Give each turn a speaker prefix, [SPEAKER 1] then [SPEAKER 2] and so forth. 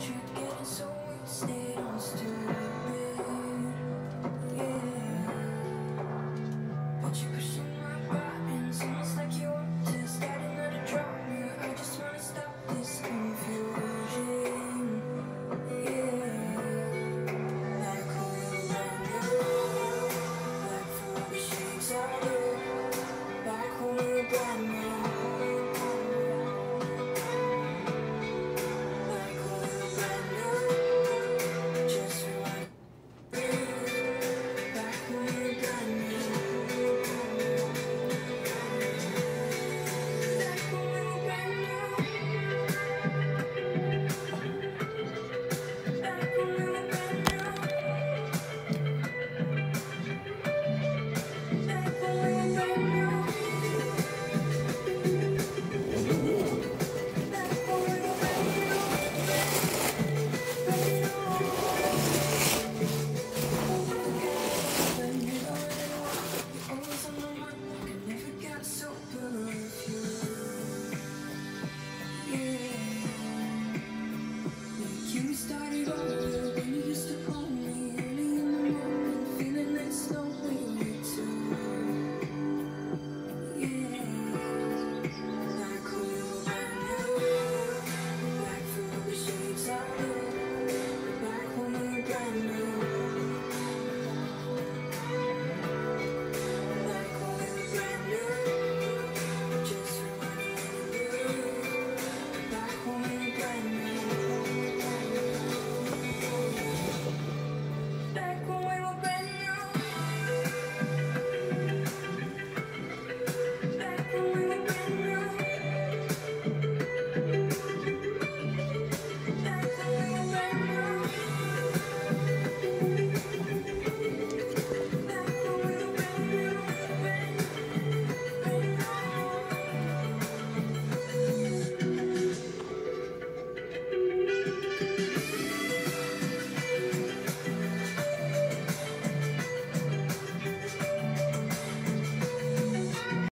[SPEAKER 1] Trick getting so wasted on the